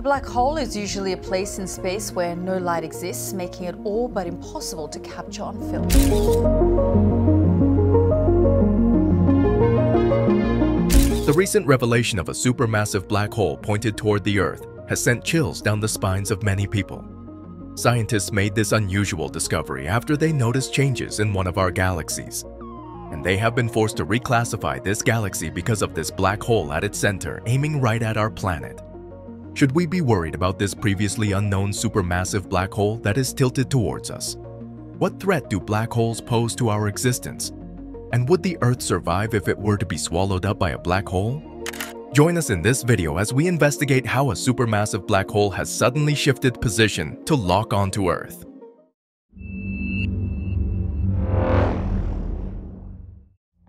A black hole is usually a place in space where no light exists, making it all but impossible to capture on film. The recent revelation of a supermassive black hole pointed toward the Earth has sent chills down the spines of many people. Scientists made this unusual discovery after they noticed changes in one of our galaxies. And they have been forced to reclassify this galaxy because of this black hole at its center aiming right at our planet. Should we be worried about this previously unknown supermassive black hole that is tilted towards us? What threat do black holes pose to our existence? And would the Earth survive if it were to be swallowed up by a black hole? Join us in this video as we investigate how a supermassive black hole has suddenly shifted position to lock onto Earth.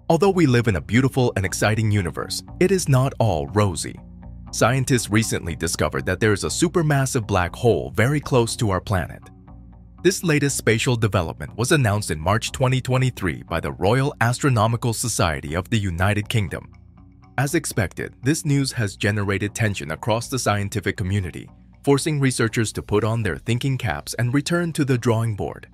Although we live in a beautiful and exciting universe, it is not all rosy. Scientists recently discovered that there is a supermassive black hole very close to our planet. This latest spatial development was announced in March 2023 by the Royal Astronomical Society of the United Kingdom. As expected, this news has generated tension across the scientific community, forcing researchers to put on their thinking caps and return to the drawing board.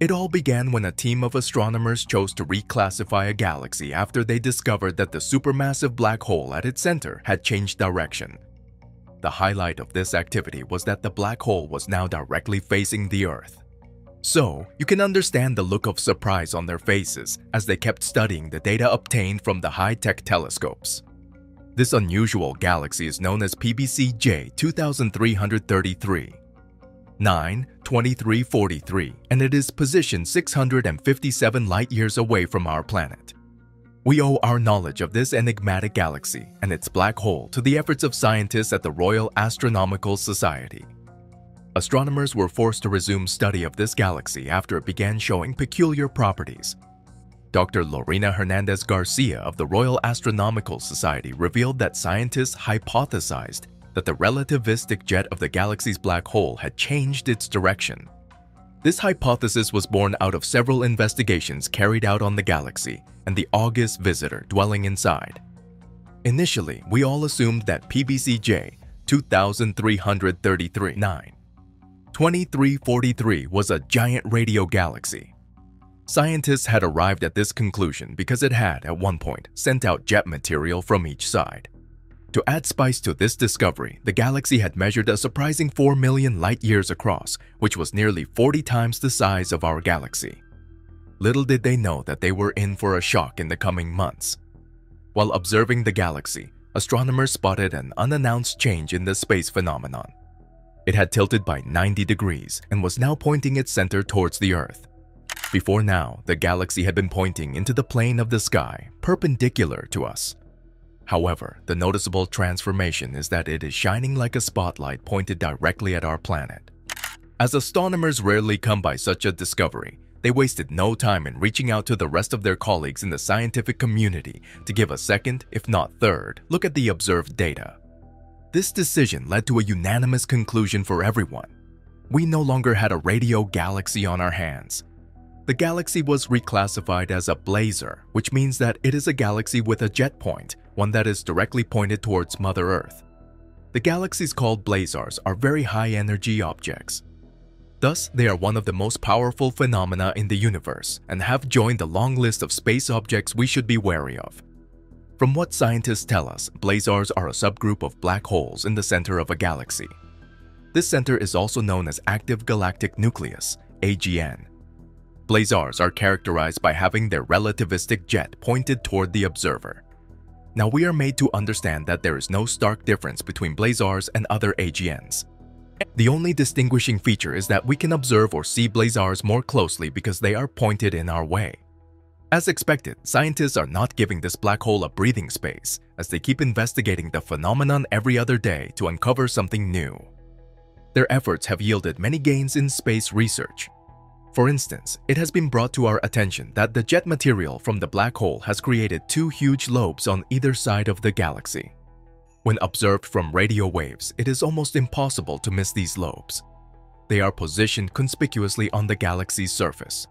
It all began when a team of astronomers chose to reclassify a galaxy after they discovered that the supermassive black hole at its center had changed direction. The highlight of this activity was that the black hole was now directly facing the Earth. So, you can understand the look of surprise on their faces as they kept studying the data obtained from the high-tech telescopes. This unusual galaxy is known as PBC J 2333 9 2343, and it is positioned 657 light-years away from our planet. We owe our knowledge of this enigmatic galaxy and its black hole to the efforts of scientists at the Royal Astronomical Society. Astronomers were forced to resume study of this galaxy after it began showing peculiar properties. Dr. Lorena Hernandez Garcia of the Royal Astronomical Society revealed that scientists hypothesized that the relativistic jet of the galaxy's black hole had changed its direction. This hypothesis was born out of several investigations carried out on the galaxy and the august visitor dwelling inside. Initially, we all assumed that PBCJ 2333 9 2343 was a giant radio galaxy. Scientists had arrived at this conclusion because it had, at one point, sent out jet material from each side. To add spice to this discovery, the galaxy had measured a surprising 4 million light-years across, which was nearly 40 times the size of our galaxy. Little did they know that they were in for a shock in the coming months. While observing the galaxy, astronomers spotted an unannounced change in the space phenomenon. It had tilted by 90 degrees and was now pointing its center towards the Earth. Before now, the galaxy had been pointing into the plane of the sky, perpendicular to us. However, the noticeable transformation is that it is shining like a spotlight pointed directly at our planet. As astronomers rarely come by such a discovery, they wasted no time in reaching out to the rest of their colleagues in the scientific community to give a second, if not third, look at the observed data. This decision led to a unanimous conclusion for everyone. We no longer had a radio galaxy on our hands. The galaxy was reclassified as a blazar, which means that it is a galaxy with a jet point one that is directly pointed towards Mother Earth. The galaxies called blazars are very high-energy objects. Thus, they are one of the most powerful phenomena in the universe and have joined the long list of space objects we should be wary of. From what scientists tell us, blazars are a subgroup of black holes in the center of a galaxy. This center is also known as active galactic nucleus, AGN. Blazars are characterized by having their relativistic jet pointed toward the observer. Now we are made to understand that there is no stark difference between blazars and other AGNs. The only distinguishing feature is that we can observe or see blazars more closely because they are pointed in our way. As expected, scientists are not giving this black hole a breathing space as they keep investigating the phenomenon every other day to uncover something new. Their efforts have yielded many gains in space research, for instance, it has been brought to our attention that the jet material from the black hole has created two huge lobes on either side of the galaxy. When observed from radio waves, it is almost impossible to miss these lobes. They are positioned conspicuously on the galaxy's surface.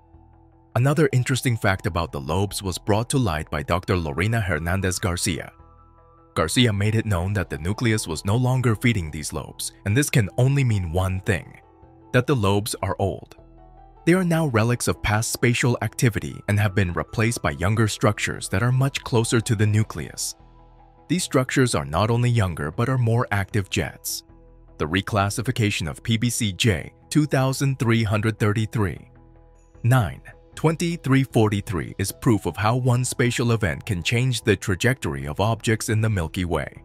Another interesting fact about the lobes was brought to light by Dr. Lorena Hernandez Garcia. Garcia made it known that the nucleus was no longer feeding these lobes, and this can only mean one thing that the lobes are old. They are now relics of past spatial activity and have been replaced by younger structures that are much closer to the nucleus. These structures are not only younger but are more active jets. The reclassification of PBCJ 2333 9. 2343 is proof of how one spatial event can change the trajectory of objects in the Milky Way.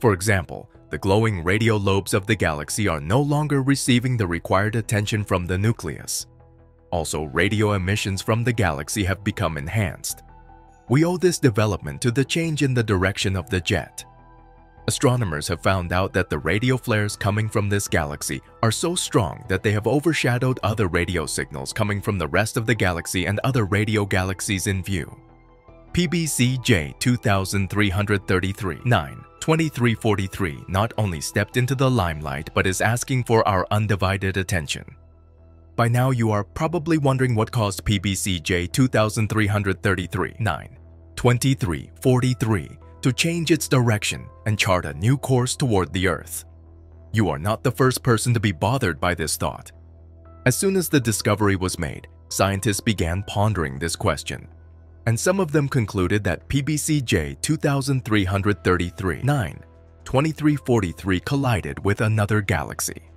For example, the glowing radio lobes of the galaxy are no longer receiving the required attention from the nucleus. Also, radio emissions from the galaxy have become enhanced. We owe this development to the change in the direction of the jet. Astronomers have found out that the radio flares coming from this galaxy are so strong that they have overshadowed other radio signals coming from the rest of the galaxy and other radio galaxies in view. PBCJ 2333 9 2343 not only stepped into the limelight but is asking for our undivided attention. By now, you are probably wondering what caused PBCJ 2333 9 2343 to change its direction and chart a new course toward the Earth. You are not the first person to be bothered by this thought. As soon as the discovery was made, scientists began pondering this question, and some of them concluded that PBCJ 2333 9 2343 collided with another galaxy.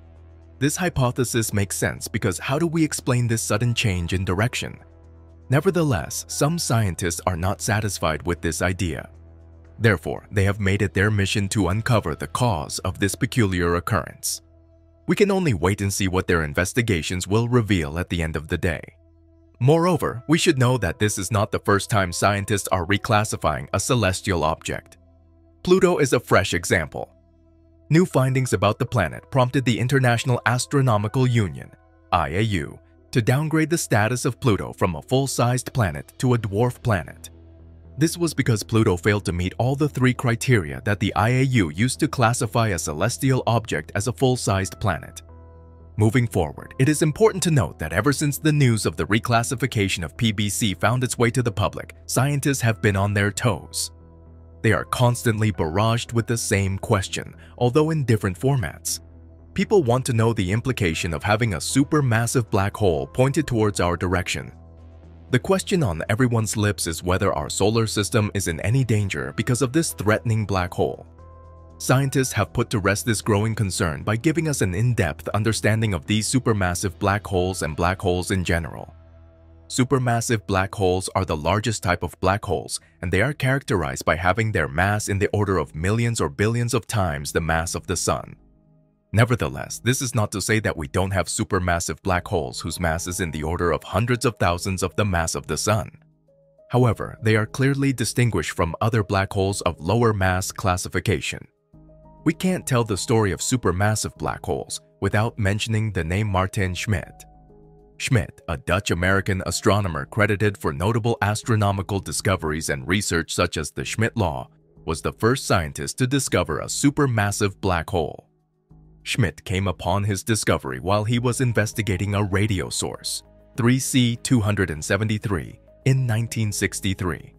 This hypothesis makes sense because how do we explain this sudden change in direction? Nevertheless, some scientists are not satisfied with this idea. Therefore, they have made it their mission to uncover the cause of this peculiar occurrence. We can only wait and see what their investigations will reveal at the end of the day. Moreover, we should know that this is not the first time scientists are reclassifying a celestial object. Pluto is a fresh example. New findings about the planet prompted the International Astronomical Union, IAU, to downgrade the status of Pluto from a full-sized planet to a dwarf planet. This was because Pluto failed to meet all the three criteria that the IAU used to classify a celestial object as a full-sized planet. Moving forward, it is important to note that ever since the news of the reclassification of PBC found its way to the public, scientists have been on their toes. They are constantly barraged with the same question, although in different formats. People want to know the implication of having a supermassive black hole pointed towards our direction. The question on everyone's lips is whether our solar system is in any danger because of this threatening black hole. Scientists have put to rest this growing concern by giving us an in-depth understanding of these supermassive black holes and black holes in general. Supermassive black holes are the largest type of black holes, and they are characterized by having their mass in the order of millions or billions of times the mass of the Sun. Nevertheless, this is not to say that we don't have supermassive black holes whose mass is in the order of hundreds of thousands of the mass of the Sun. However, they are clearly distinguished from other black holes of lower mass classification. We can't tell the story of supermassive black holes without mentioning the name Maarten Schmidt. Schmidt, a Dutch-American astronomer credited for notable astronomical discoveries and research such as the Schmidt Law, was the first scientist to discover a supermassive black hole. Schmidt came upon his discovery while he was investigating a radio source, 3C273, in 1963.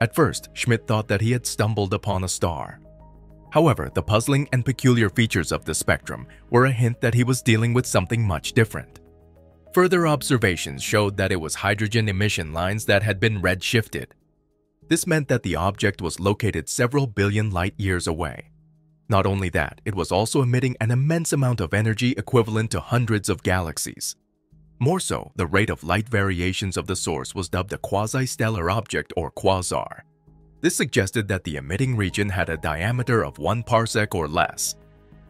At first, Schmidt thought that he had stumbled upon a star, However, the puzzling and peculiar features of the spectrum were a hint that he was dealing with something much different. Further observations showed that it was hydrogen emission lines that had been redshifted. This meant that the object was located several billion light years away. Not only that, it was also emitting an immense amount of energy equivalent to hundreds of galaxies. More so, the rate of light variations of the source was dubbed a quasi-stellar object or quasar. This suggested that the emitting region had a diameter of 1 parsec or less.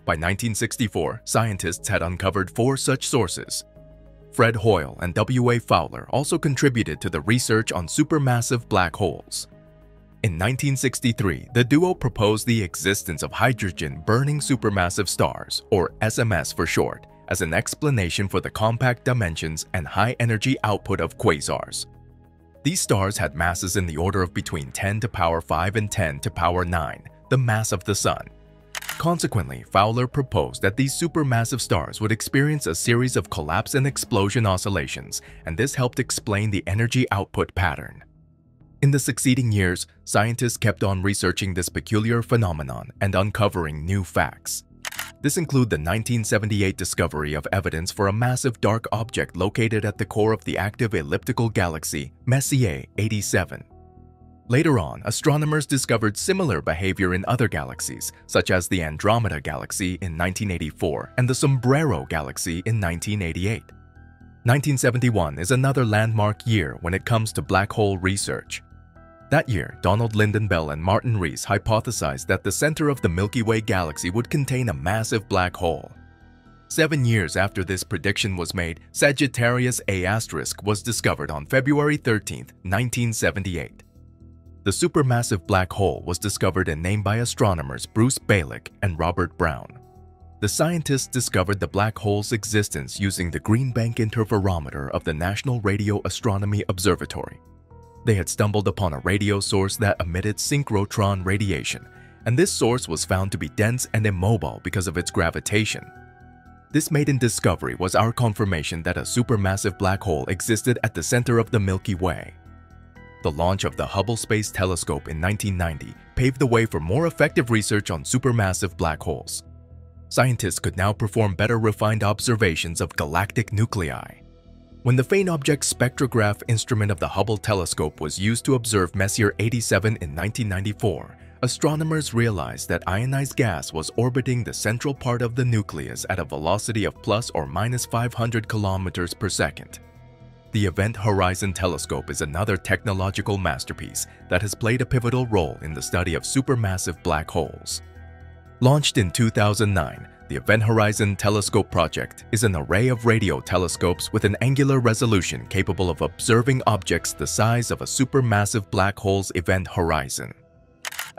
By 1964, scientists had uncovered four such sources. Fred Hoyle and W.A. Fowler also contributed to the research on supermassive black holes. In 1963, the duo proposed the existence of hydrogen-burning supermassive stars, or SMS for short, as an explanation for the compact dimensions and high energy output of quasars. These stars had masses in the order of between 10 to power 5 and 10 to power 9, the mass of the Sun. Consequently, Fowler proposed that these supermassive stars would experience a series of collapse and explosion oscillations, and this helped explain the energy output pattern. In the succeeding years, scientists kept on researching this peculiar phenomenon and uncovering new facts. This include the 1978 discovery of evidence for a massive dark object located at the core of the active elliptical galaxy Messier 87. Later on, astronomers discovered similar behavior in other galaxies, such as the Andromeda Galaxy in 1984 and the Sombrero Galaxy in 1988. 1971 is another landmark year when it comes to black hole research. That year, Donald Lynden Bell and Martin Rees hypothesized that the center of the Milky Way galaxy would contain a massive black hole. Seven years after this prediction was made, Sagittarius A** was discovered on February 13, 1978. The supermassive black hole was discovered and named by astronomers Bruce Balick and Robert Brown. The scientists discovered the black hole's existence using the Green Bank Interferometer of the National Radio Astronomy Observatory. They had stumbled upon a radio source that emitted synchrotron radiation, and this source was found to be dense and immobile because of its gravitation. This maiden discovery was our confirmation that a supermassive black hole existed at the center of the Milky Way. The launch of the Hubble Space Telescope in 1990 paved the way for more effective research on supermassive black holes. Scientists could now perform better refined observations of galactic nuclei. When the Faint Object Spectrograph instrument of the Hubble telescope was used to observe Messier 87 in 1994, astronomers realized that ionized gas was orbiting the central part of the nucleus at a velocity of plus or minus 500 kilometers per second. The Event Horizon Telescope is another technological masterpiece that has played a pivotal role in the study of supermassive black holes. Launched in 2009, the Event Horizon Telescope Project is an array of radio telescopes with an angular resolution capable of observing objects the size of a supermassive black hole's event horizon.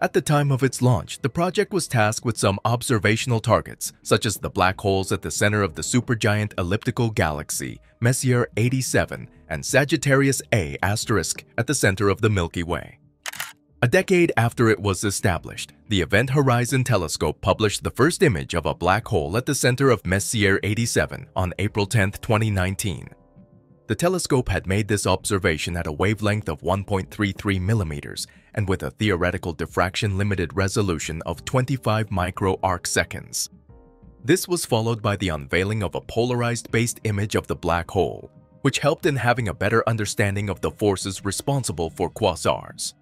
At the time of its launch, the project was tasked with some observational targets, such as the black holes at the center of the supergiant elliptical galaxy Messier 87 and Sagittarius A** at the center of the Milky Way. A decade after it was established, the Event Horizon Telescope published the first image of a black hole at the center of Messier 87 on April 10, 2019. The telescope had made this observation at a wavelength of 1.33 millimeters and with a theoretical diffraction-limited resolution of 25 micro arc seconds. This was followed by the unveiling of a polarized-based image of the black hole, which helped in having a better understanding of the forces responsible for quasars.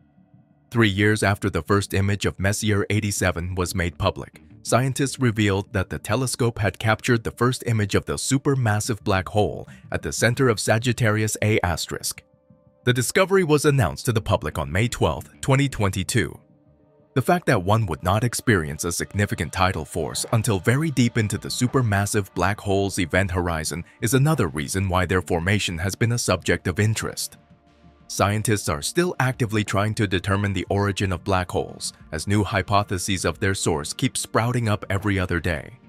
Three years after the first image of Messier 87 was made public, scientists revealed that the telescope had captured the first image of the supermassive black hole at the center of Sagittarius A**. The discovery was announced to the public on May 12, 2022. The fact that one would not experience a significant tidal force until very deep into the supermassive black hole's event horizon is another reason why their formation has been a subject of interest. Scientists are still actively trying to determine the origin of black holes, as new hypotheses of their source keep sprouting up every other day.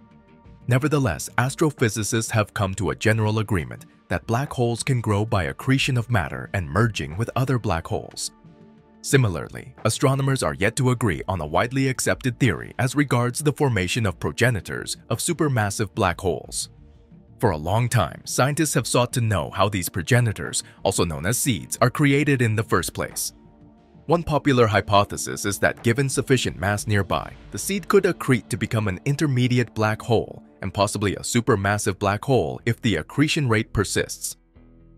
Nevertheless, astrophysicists have come to a general agreement that black holes can grow by accretion of matter and merging with other black holes. Similarly, astronomers are yet to agree on a widely accepted theory as regards the formation of progenitors of supermassive black holes. For a long time, scientists have sought to know how these progenitors, also known as seeds, are created in the first place. One popular hypothesis is that given sufficient mass nearby, the seed could accrete to become an intermediate black hole and possibly a supermassive black hole if the accretion rate persists.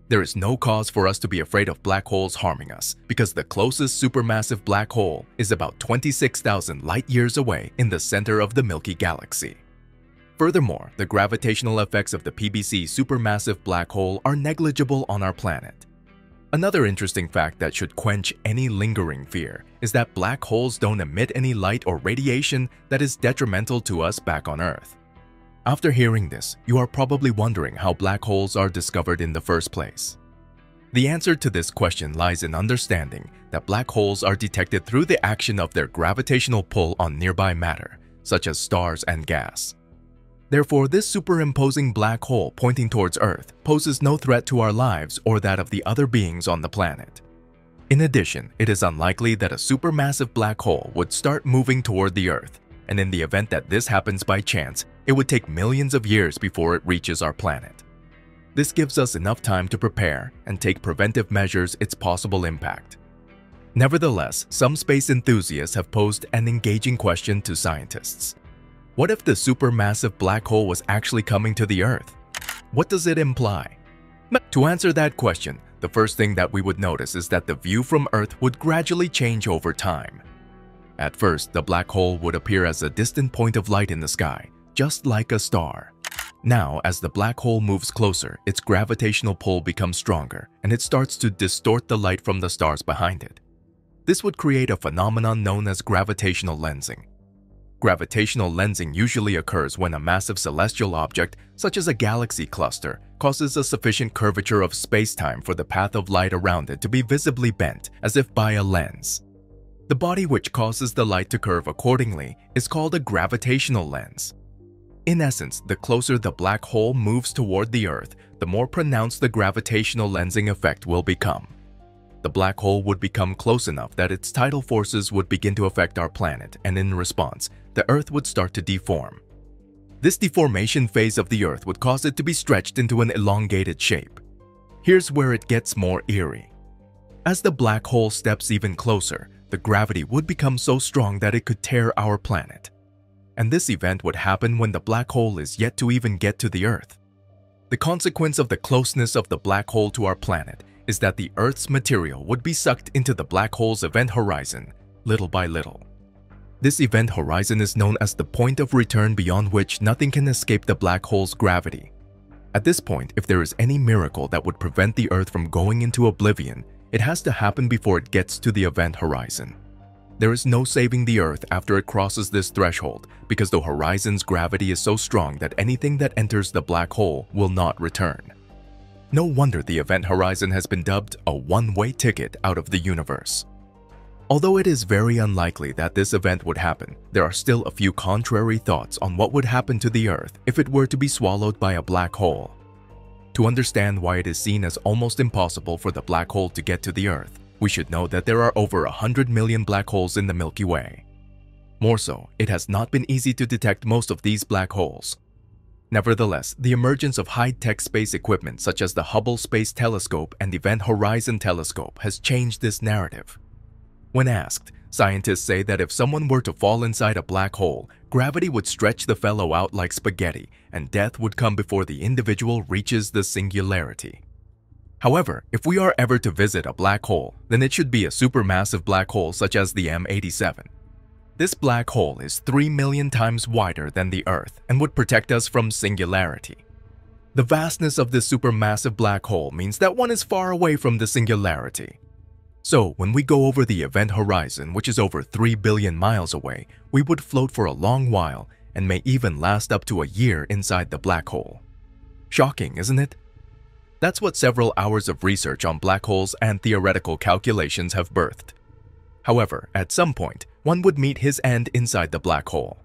There is no cause for us to be afraid of black holes harming us because the closest supermassive black hole is about 26,000 light-years away in the center of the Milky Galaxy. Furthermore, the gravitational effects of the PBC supermassive black hole are negligible on our planet. Another interesting fact that should quench any lingering fear is that black holes don't emit any light or radiation that is detrimental to us back on Earth. After hearing this, you are probably wondering how black holes are discovered in the first place. The answer to this question lies in understanding that black holes are detected through the action of their gravitational pull on nearby matter, such as stars and gas. Therefore, this superimposing black hole pointing towards Earth poses no threat to our lives or that of the other beings on the planet. In addition, it is unlikely that a supermassive black hole would start moving toward the Earth, and in the event that this happens by chance, it would take millions of years before it reaches our planet. This gives us enough time to prepare and take preventive measures its possible impact. Nevertheless, some space enthusiasts have posed an engaging question to scientists. What if the supermassive black hole was actually coming to the Earth? What does it imply? To answer that question, the first thing that we would notice is that the view from Earth would gradually change over time. At first, the black hole would appear as a distant point of light in the sky, just like a star. Now, as the black hole moves closer, its gravitational pull becomes stronger, and it starts to distort the light from the stars behind it. This would create a phenomenon known as gravitational lensing. Gravitational lensing usually occurs when a massive celestial object, such as a galaxy cluster, causes a sufficient curvature of spacetime for the path of light around it to be visibly bent, as if by a lens. The body which causes the light to curve accordingly is called a gravitational lens. In essence, the closer the black hole moves toward the Earth, the more pronounced the gravitational lensing effect will become the black hole would become close enough that its tidal forces would begin to affect our planet, and in response, the Earth would start to deform. This deformation phase of the Earth would cause it to be stretched into an elongated shape. Here's where it gets more eerie. As the black hole steps even closer, the gravity would become so strong that it could tear our planet. And this event would happen when the black hole is yet to even get to the Earth. The consequence of the closeness of the black hole to our planet is that the Earth's material would be sucked into the black hole's event horizon, little by little. This event horizon is known as the point of return beyond which nothing can escape the black hole's gravity. At this point, if there is any miracle that would prevent the Earth from going into oblivion, it has to happen before it gets to the event horizon. There is no saving the Earth after it crosses this threshold because the horizon's gravity is so strong that anything that enters the black hole will not return. No wonder the event horizon has been dubbed a one-way ticket out of the universe. Although it is very unlikely that this event would happen, there are still a few contrary thoughts on what would happen to the Earth if it were to be swallowed by a black hole. To understand why it is seen as almost impossible for the black hole to get to the Earth, we should know that there are over 100 million black holes in the Milky Way. More so, it has not been easy to detect most of these black holes, Nevertheless, the emergence of high-tech space equipment such as the Hubble Space Telescope and Event Horizon Telescope has changed this narrative. When asked, scientists say that if someone were to fall inside a black hole, gravity would stretch the fellow out like spaghetti and death would come before the individual reaches the singularity. However, if we are ever to visit a black hole, then it should be a supermassive black hole such as the M87. This black hole is 3 million times wider than the Earth and would protect us from singularity. The vastness of this supermassive black hole means that one is far away from the singularity. So, when we go over the event horizon, which is over 3 billion miles away, we would float for a long while and may even last up to a year inside the black hole. Shocking, isn't it? That's what several hours of research on black holes and theoretical calculations have birthed. However, at some point, one would meet his end inside the black hole.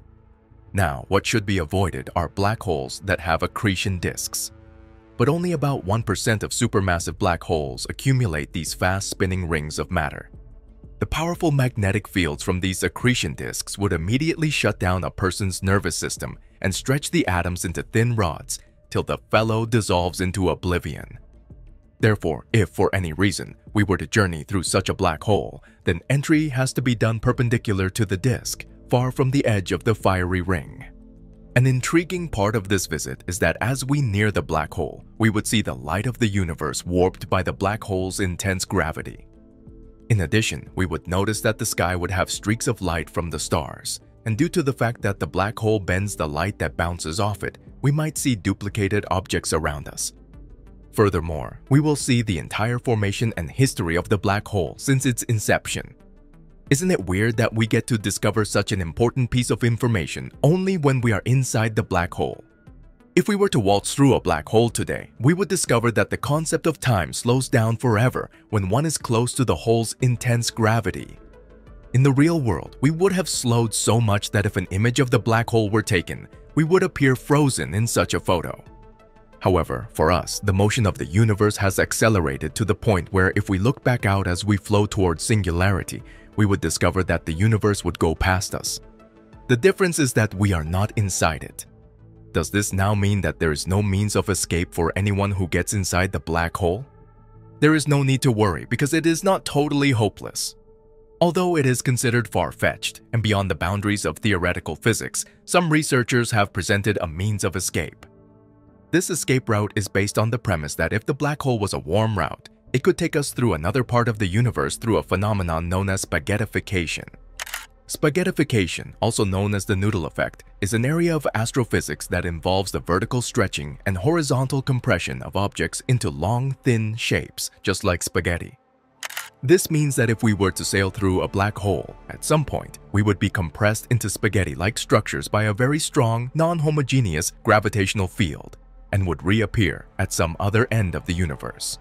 Now, what should be avoided are black holes that have accretion disks. But only about 1% of supermassive black holes accumulate these fast-spinning rings of matter. The powerful magnetic fields from these accretion disks would immediately shut down a person's nervous system and stretch the atoms into thin rods till the fellow dissolves into oblivion. Therefore, if for any reason we were to journey through such a black hole, then entry has to be done perpendicular to the disk, far from the edge of the fiery ring. An intriguing part of this visit is that as we near the black hole, we would see the light of the universe warped by the black hole's intense gravity. In addition, we would notice that the sky would have streaks of light from the stars, and due to the fact that the black hole bends the light that bounces off it, we might see duplicated objects around us, Furthermore, we will see the entire formation and history of the black hole since its inception. Isn't it weird that we get to discover such an important piece of information only when we are inside the black hole? If we were to waltz through a black hole today, we would discover that the concept of time slows down forever when one is close to the hole's intense gravity. In the real world, we would have slowed so much that if an image of the black hole were taken, we would appear frozen in such a photo. However, for us, the motion of the universe has accelerated to the point where if we look back out as we flow towards singularity, we would discover that the universe would go past us. The difference is that we are not inside it. Does this now mean that there is no means of escape for anyone who gets inside the black hole? There is no need to worry because it is not totally hopeless. Although it is considered far-fetched and beyond the boundaries of theoretical physics, some researchers have presented a means of escape. This escape route is based on the premise that if the black hole was a warm route, it could take us through another part of the universe through a phenomenon known as spaghettification. Spaghettification, also known as the noodle effect, is an area of astrophysics that involves the vertical stretching and horizontal compression of objects into long, thin shapes, just like spaghetti. This means that if we were to sail through a black hole, at some point, we would be compressed into spaghetti-like structures by a very strong, non-homogeneous gravitational field and would reappear at some other end of the universe.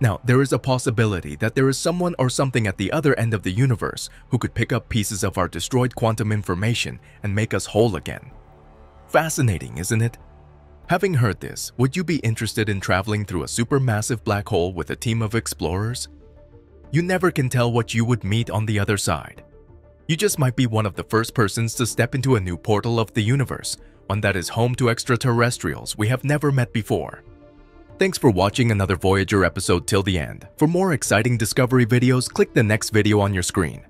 Now, there is a possibility that there is someone or something at the other end of the universe who could pick up pieces of our destroyed quantum information and make us whole again. Fascinating, isn't it? Having heard this, would you be interested in traveling through a supermassive black hole with a team of explorers? You never can tell what you would meet on the other side. You just might be one of the first persons to step into a new portal of the universe, one that is home to extraterrestrials we have never met before. Thanks for watching another Voyager episode till the end. For more exciting Discovery videos, click the next video on your screen.